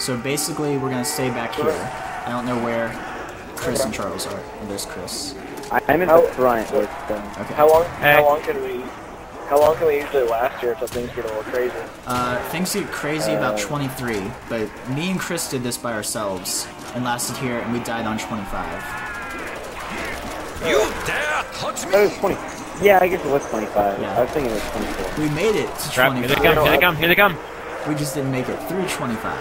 So basically, we're gonna stay back here. I don't know where Chris and Charles are. There's Chris. I'm in How- the front with um, Okay. How long? Hey. How long can we? How long can we usually last here until things get a little crazy? Uh, things get crazy about Uh, 23, but me and Chris did this by ourselves and lasted here, and we died on 25. You dare touch That me? was 20. Yeah, I guess it was 25. Yeah. I was thinking it was 24. We made it to Trap, here they 25. come, here they come, here they come. We just didn't make it through 25.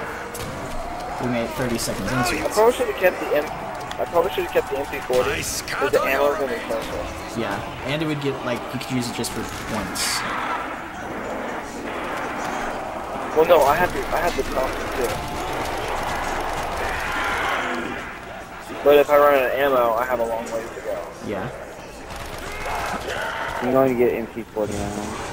We made 30 seconds into I probably should have kept the M. I probably should have kept the MP40 Nice because the ammo is gonna. Yeah, and it would get, like, you could use it just for points. Well, no, I have the I have the Thompson too. But if I run out of ammo, I have a long ways to go. Yeah. I'm going to get MP40 now.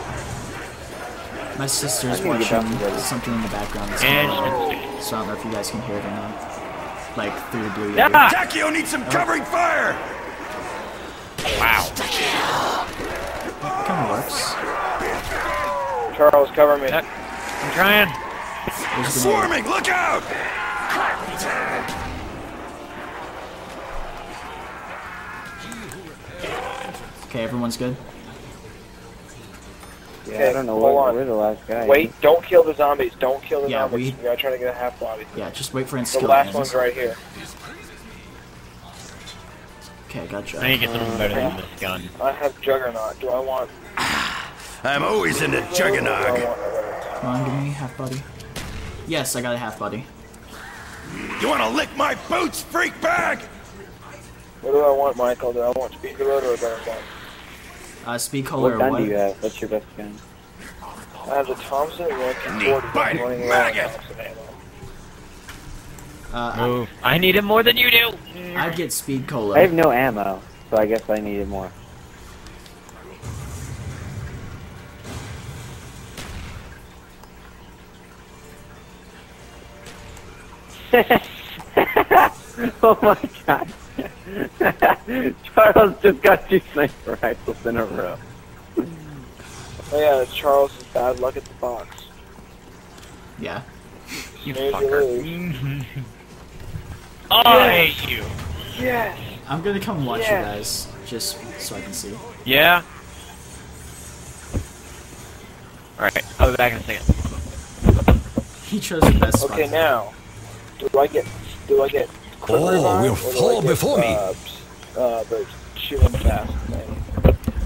My sister's I'm gonna get watching back to that. something in the background that's And going on, so I don't know if you guys can hear it or not. Like, through the blue Yeah. yeti. Takeo needs some uh-huh. covering fire! Wow. Kinda works. Charles, cover me. Uh, I'm trying. There's a grenade. Swarming, look out! Okay, everyone's good? Yeah, Okay, I don't know hold where, on. where the last guy Wait, don't kill the zombies. Don't kill the Yeah, zombies. we- We gotta try to get a half body. Yeah, just wait for The skill last ends. one's right here. Okay, gotcha. I need to get something better than uh-huh. this gun. I have Juggernaut. Do I want? I'm always into Juggernaut. Do I juggernog. want a Come on, give me half body. Yes, I got a half body. You wanna lick my boots, freak bag? What do I want, Michael? Do I want speed reload or a better gun? Uh, speed cola What or gun what? do you have? What's your best gun? I have the Thompson and Need 40 running maggot. Ammo. Uh, Move. I need it more than you do. I, get speed cola. I have no ammo, so I guess I needed more. oh my god. Charles just got two sniper rifles in a row. Oh yeah, it's Charles' bad luck at the box. Yeah. You fucker. lose. Oh, mm-hmm. I hate you. Yes! I'm gonna come watch Yeah. you guys, just so I can see. Yeah? Alright, I'll be back in a second. He chose the best spot. Okay, now, do I get, do I get quick Oh, we'll or fall get, before me. Uh, the shooting fast?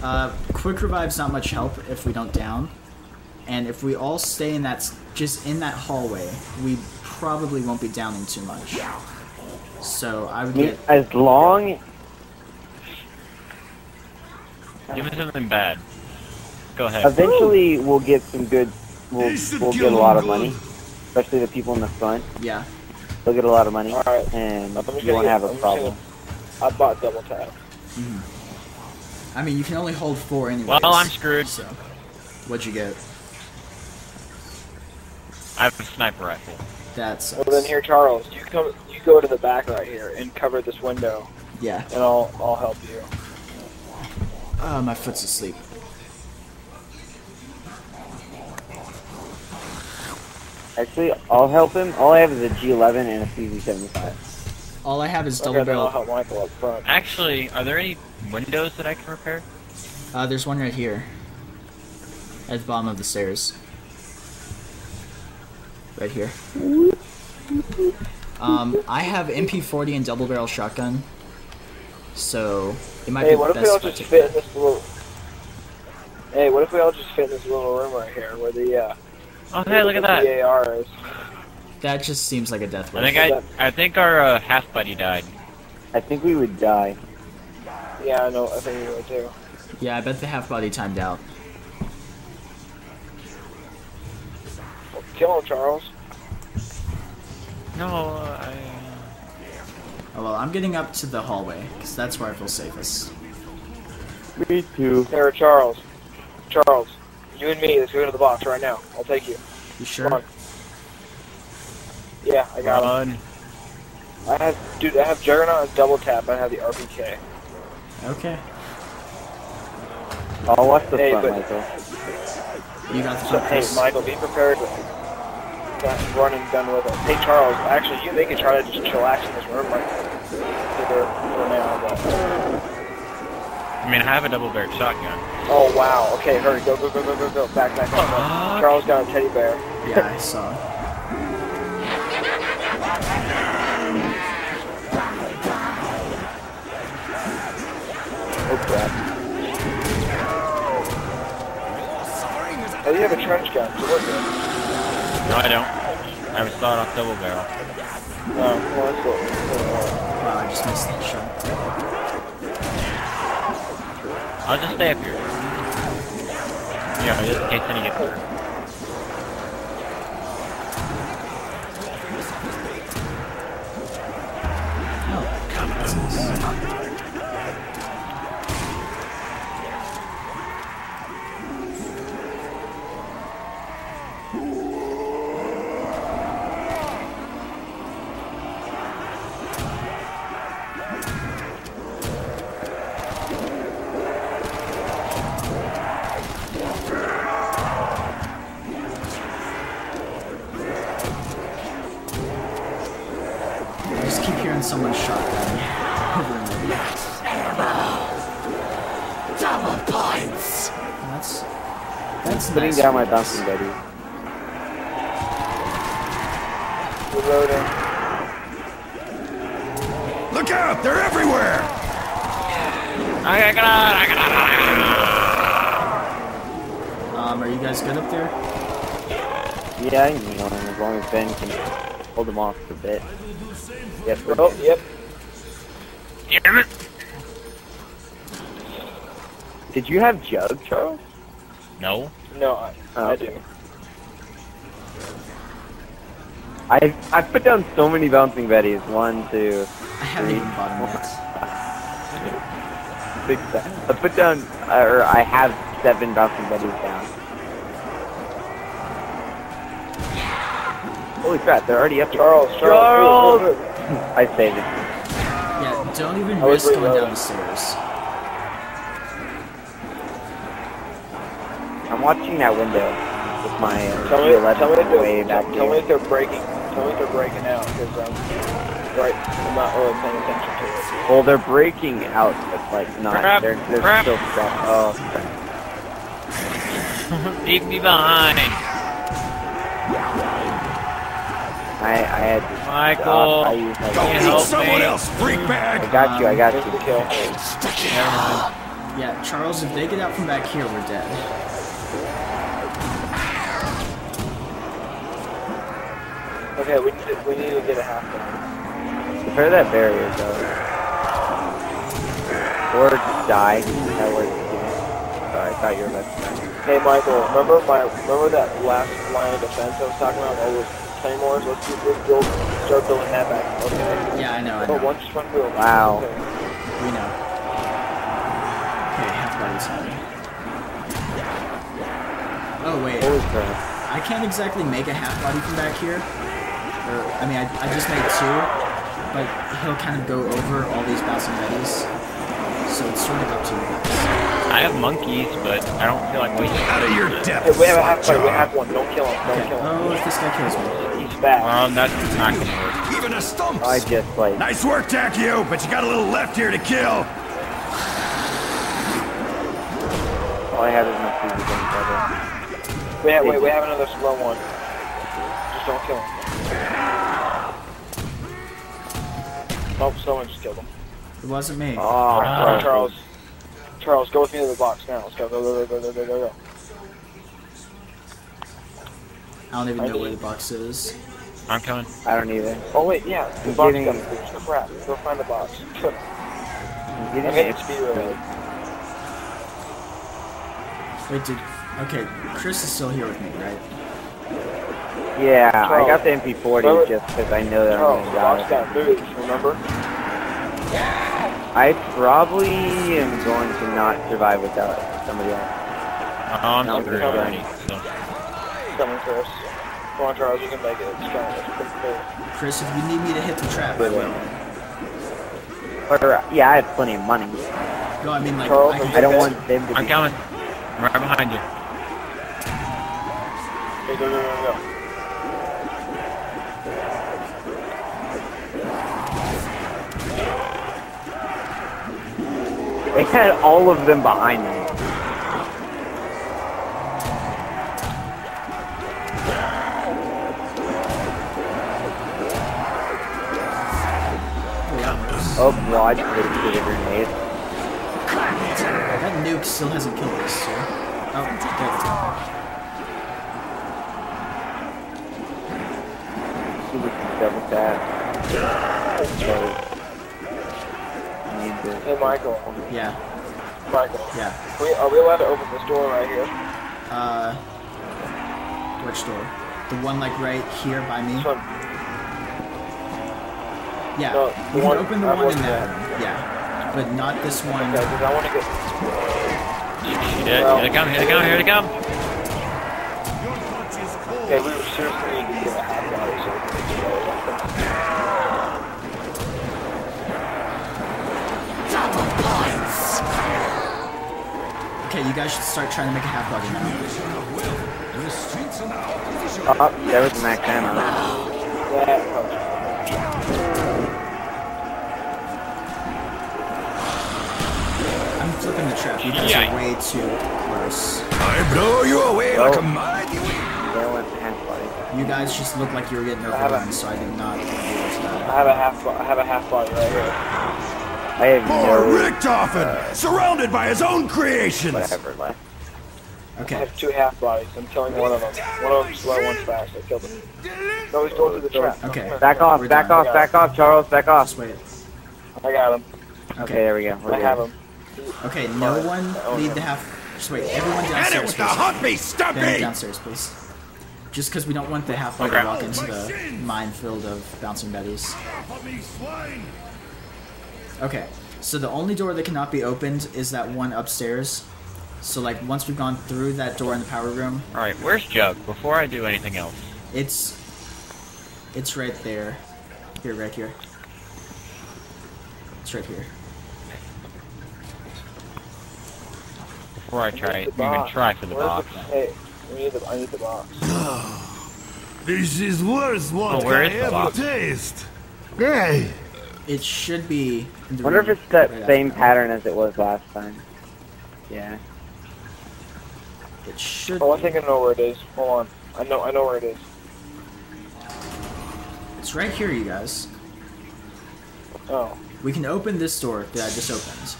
Uh, quick revive's not much help if we don't down. And if we all stay in that, just in that hallway, we probably won't be downing too much. So I would get, As long Give me something bad. Go ahead. eventually we'll get some good we'll we'll get a lot of money. Especially the people in the front. yeah. They'll get a lot of money Alright. and I'm you won't have get- a I'm just problem. I bought double tap. I mean, you can only hold four anyway. Well, I'm screwed. So, what'd you get? I have a sniper rifle. That's sucks. Well then here, Charles, you come, you go to the back right here and cover this window, Yeah. and I'll, I'll help you. Uh, my foot's asleep. Actually, I'll help him. All I have is a G11 and a CZ75. All I have is double Okay, then I'll barrel. help Michael up front. Actually, are there any windows that I can repair? Uh, there's one right here. At the bottom of the stairs. Right here. Um, I have MP40 and double barrel shotgun. So, it might Hey, be what the if we all best just fit in this little? Hey, what if we all just fit in this little room right here where the uh, Oh, hey, look at that. the That just seems like a death I think I, I think our uh, half buddy died. I think we would die. Yeah, I know. I think we would too. Yeah, I bet the half body timed out. Well, kill him, Charles. No, I. Oh well, I'm getting up to the hallway, because that's where I feel safest. Me too. There, Charles. Charles, you and me. Let's go to the box right now. I'll take you. You sure? Come on. Yeah, I got him. Run. I have, dude. I have Juggernaut and double tap. I have the RPK. Okay. Oh, I'll watch the Hey, front, but- Michael. You got the So, front hey. Michael, be prepared. gun, run and gun with it. Hey Charles, actually, you they can try to just chillax in this room right for, for now. But, I mean, I have a double barrel shotgun. oh wow. Okay, hurry, go, go, go, go, go, go, back, back, back. back. Charles got a teddy bear. Yeah, I saw. Oh crap. Oh, you have a trench gun, so we're good. No, I don't. I have a sawed off double barrel. No, well, that's what. Uh, Wow, I just missed that shot. I'll just stay up here. Yeah, just in case any get hurt. That's Putting nice. down my bouncing buddy. reloading. Look out! They're everywhere! I got I got Um, are you guys good up there? Yeah, I can on as long as Ben can hold them off for a bit. Yep, we're Oh, yep. Damn it! Did you have Jug, Charles? No. No, I, Oh, I do. I I put down so many bouncing betties. One, two, I haven't even bought them seven. I put down, or I have seven bouncing betties down. Holy crap, they're already up here. Charles, Charles. Charles! I saved it. Yeah, don't even I was risk going reloading. down the stairs. I'm watching that window with my Tell me, tell me, way they're, back tell, tell me if they're breaking. Tell me if they're breaking out, because um, right, I'm not really paying attention to it. Well, they're breaking out, but like not. Crap, they're they're crap. still stuck. Oh, crap. Leave me behind. I I had to Michael. stop. I used my Can Don't you eat help someone me? else, freak bag. I got you. I got Here's the you. kill. Yeah, Charles, if they get out from back here, we're dead. Okay, we need to, we need to get a half gun. Prepare that barrier, though. Or just die. That works too. Sorry, I thought you were about to die. Hey, Michael, remember my remember that last line of defense I was talking about? All those claymores. Let's, do, let's build, start building that back. Okay. Yeah, I know, I Oh, know. one just front wheel. Wow. Okay. We know. Okay, half body time. Oh wait, Holy crap. I can't exactly make a half body from back here. Or, I mean, I, I just made two, but he'll kind of go over all these bouncing betties. So it's sort of up to you guys. I have monkeys, but I don't feel like wasting. Out of your Hey, we have a half fight. We have one. Don't kill him. Don't Okay, kill him. oh, if this guy kills me. He's back. Um, that's not gonna work. Even a stumps! I just like. Nice work, Takeo, but you got a little left here to kill. All I have is my two against other. Wait, wait, we have another slow one. Just don't kill him. Oh, someone just killed him. It wasn't me. Ah, oh, Alright, crap. Charles. Charles, go with me to the box now. Let's go, go, go, go, go, go, go, go. I don't even I know where the box is. I'm coming. I don't either. Oh wait, yeah, the I'm box getting- gun. There's crap. Go find the box. I'm I'm getting getting it. speed reload. Wait, did... Okay, Chris is still here with me, right? Yeah, I got the MP40 Remember- just because I know that Charles, I'm gonna die. The box got moved, remember? I probably am going to not survive without somebody else. Oh, I'm No, screwed you're already. So. Coming, Chris. Come on, Charles, you can make it. It's coming. It's pretty cool. Chris, if you need me to hit the trap, I Wait, will. Or, uh, yeah, I have plenty of money. No, I mean, like, Charles, I, can, I don't want them to I'm be. coming. I'm right behind you. Okay, go, go, go, go. They had all of them behind me. Oh, I just did a grenade. That nuke still hasn't killed us, so. Oh, See if we can double tap. Hey, Michael. Yeah, Michael. yeah. We, are we allowed to open this door right here? Uh, which door? The one like right here by me? One. Yeah, No, we can open the I one in wasn't that there. room. Yeah, but not this one. Okay, because I want to get. Shit, here they come, here they come, here they come. Okay, we were seriously Okay, you guys should start trying to make a half body now. Oh, there was the max ammo. Yeah, oh, I'm flipping the trap. You guys Yikes. are way too close. I blow you away like a Oh. mighty wind. There went the half body. You guys just looked like you were getting overrun, so I did not. I have a half. bo- I have a half body right here. I have Poor no Richtofen, surrounded by his own creations. whatever left. I have two half bodies. I'm killing one of them. One of them's slow, one's fast. I killed him. No, he's going through the trap. Okay. Back off, We're back done. off, back off, Charles, back off. just wait. I got him. Okay, there we go. We're I good. have him. Okay, no Fine. one I own leave him. the half. Just wait. Everyone Hit it downstairs, with the please. humpy Everyone stumpy. downstairs, please. Just because we don't want the half body Okay. to walk into oh, the minefield of bouncing betties. Okay, so the only door that cannot be opened is that one upstairs. So like once we've gone through that door in the power room, Alright, where's Jug? Before I do anything else. it's it's right there. Here, right here. It's right here. Before I try, The even box. try for the Where's box. Hey, we need the. I need the box. This is worth what Oh, I ever taste. Hey, It should be. In the wonder if it's that right same pattern as it was last time. Yeah. It should. Oh, I be. think I know where it is. Hold on. I know. I know where it is. It's right here, you guys. Oh. We can open this door that I just opened.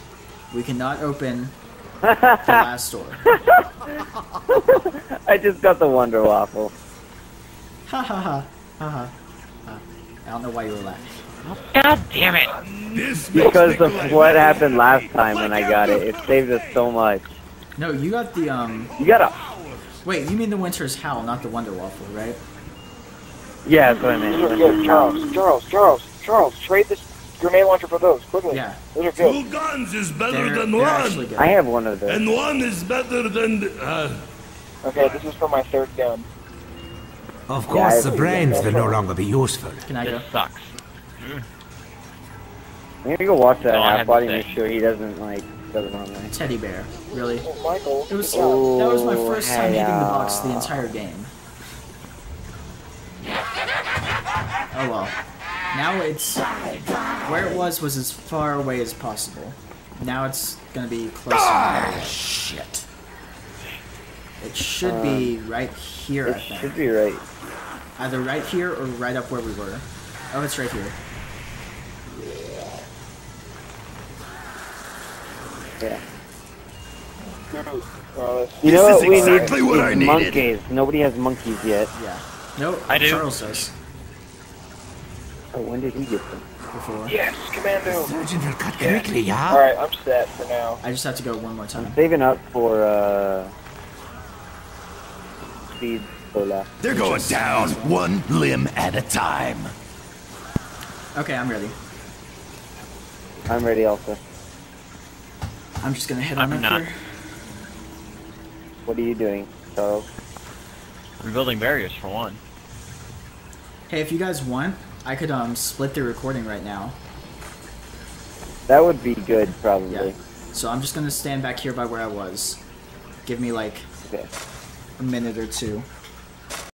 We cannot open the last door. I just got the Wonder Waffle. Ha ha ha. Ha ha. ha. I don't know why you were laughing. God damn it! Because of what happened last time when I got it. It saved us so much. No, you got the um. You gotta. Wait, you mean the Winter's Howl, not the Wonder Waffle, right? Yeah, that's what I mean. are meant. good. Charles. Charles. Charles. Charles. Trade this grenade launcher for those quickly. Yeah. Those are Two guns is better They're, than they're one, good. I have one of those. and one is better than. Uh, Okay, this is for my third gun. Of course, I the brains will no longer be useful. Can I go? This sucks. I'm gonna go watch that All I half had to body, say. make sure he doesn't like go the wrong way. Teddy bear. Really? Oh, Michael. It was. good job. That was my Oh, first time hitting the box the uh. entire game. Oh well. Now it's where it was was as far away as possible. Now it's gonna be closer. ah, shit. It should be um, right here. I It think. should be right. Either right here or right up where we were. Oh, it's right here. Yeah. This- You know This what is we exactly need? what is I needed. monkeys. Nobody has monkeys yet. Yeah. No, I do. Charles does. Oh, when did he get them? Before. Yes, Commando. Surgeon will cut quickly, yeah? Alright, I'm set for now. I just have to go one more time. Saving up for uh speed cola. They're going down one limb at a time. Okay, I'm ready. I'm ready also. I'm just gonna head on I'm up not. here. What are you doing, Charles? I'm building barriers for one. Hey, if you guys want, I could um split the recording right now. That would be good, probably. Yeah. So I'm just gonna stand back here by where I was. Give me like Okay. a minute or two.